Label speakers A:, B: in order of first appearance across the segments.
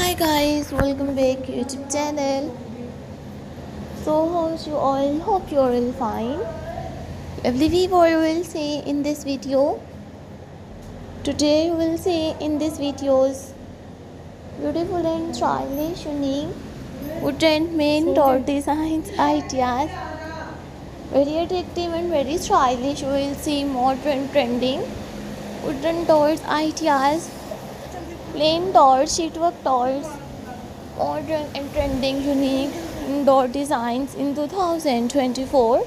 A: Hi guys, welcome back YouTube channel. So how's you all? Hope you're all fine. Lovely viewer will see in this video. Today we'll see in this videos beautiful and stylish, unique wooden main door designs ideas. Very attractive and very stylish. We will see modern trending wooden doors ideas plain doors, sheetwork doors, modern and trending unique indoor designs in 2024.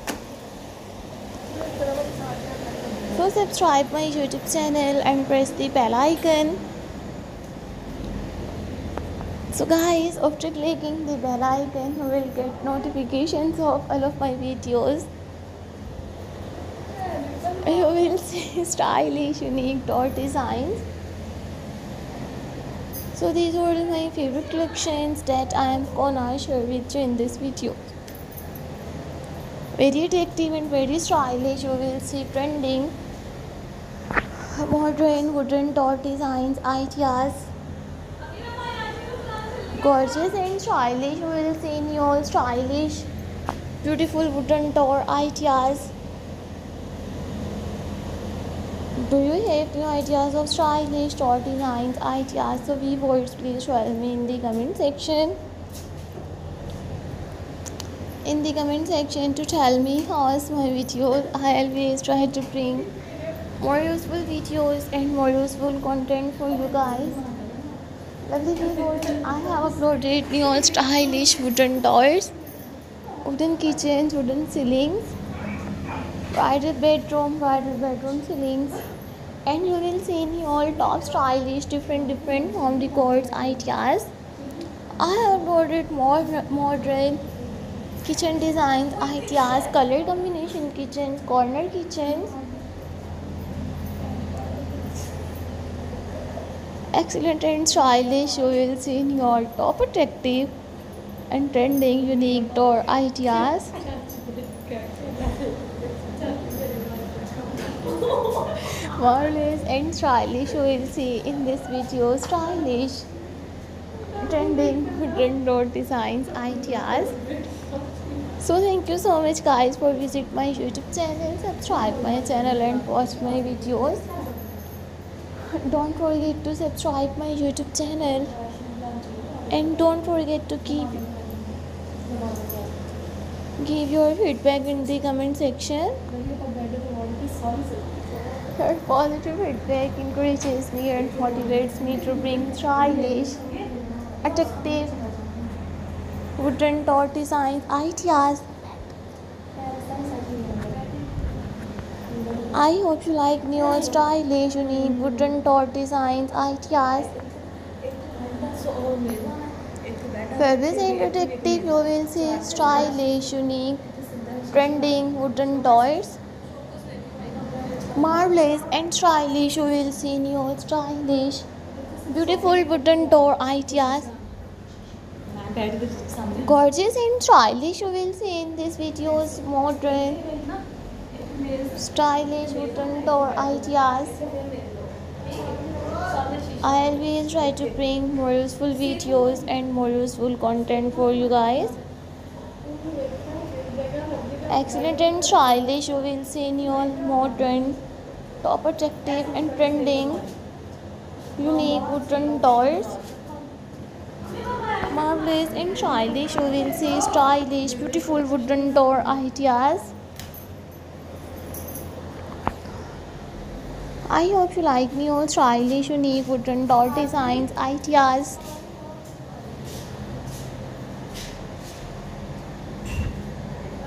A: So subscribe my YouTube channel and press the bell icon. So guys, after clicking the bell icon, you will get notifications of all of my videos. You will see stylish, unique door designs so these are my favorite collections that I am gonna share with you in this video. Very attractive and very stylish. You will see trending modern wooden door designs, ideas. Gorgeous and stylish. You will see new stylish, beautiful wooden door ideas. Do you have new ideas of stylish door designs, ideas? So we viewers, please tell me in the comment section. In the comment section to tell me how's my videos. I always try to bring more useful videos and more useful content for you guys. Lovely viewers, I have uploaded new stylish wooden doors, wooden kitchens, wooden ceilings, bridal bedroom, bridal bedroom ceilings. And you will see in all top stylish different different home decors ideas. I have ordered more modern kitchen designs ideas color combination kitchens corner kitchens. Excellent and stylish you will see in your top attractive and trending unique door ideas marvelous and stylish. You will see in this video stylish trending wooden door designs ideas. So thank you so much guys for visit my youtube channel. Subscribe my channel and watch my videos. Don't forget to subscribe my youtube channel. And don't forget to keep give your feedback in the comment section her positive feedback encourages me and motivates me to bring stylish, attractive wooden door designs ideas. I hope you like new stylish, unique wooden door designs ideas. Fabulous and attractive, you will see stylish, unique, trending wooden doors marvelous. And stylish you will see new stylish beautiful wooden door ideas. Gorgeous. And stylish you will see in this videos modern stylish wooden door ideas. I always try to bring more useful videos and more useful content for you guys excellent and stylish you will see in your modern top attractive and trending. Unique wooden doors. Marvelous and stylish you will see stylish beautiful wooden door ideas. I hope you like me all stylish unique wooden door designs ideas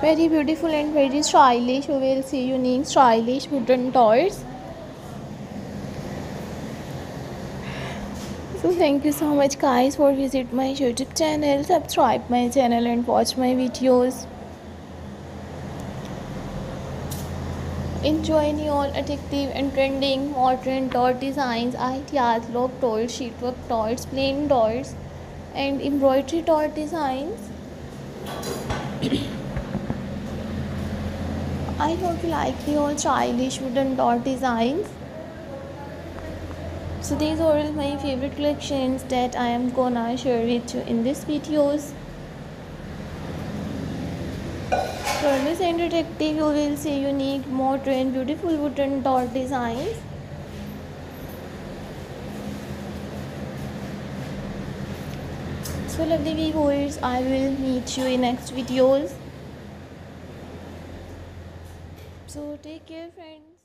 A: very beautiful and very stylish. You will see unique stylish wooden toys. So thank you so much guys for visit my youtube channel. Subscribe my channel and watch my videos. Enjoy new all addictive and trending modern door designs ideas lock doors sheetwork toys plain doors and embroidery door designs I hope you like the old stylish wooden door designs. so these are all my favorite collections that i am gonna share with you in this videos. For this detective you will see unique modern beautiful wooden dot designs. So lovely viewers i will meet you in next videos so take care friends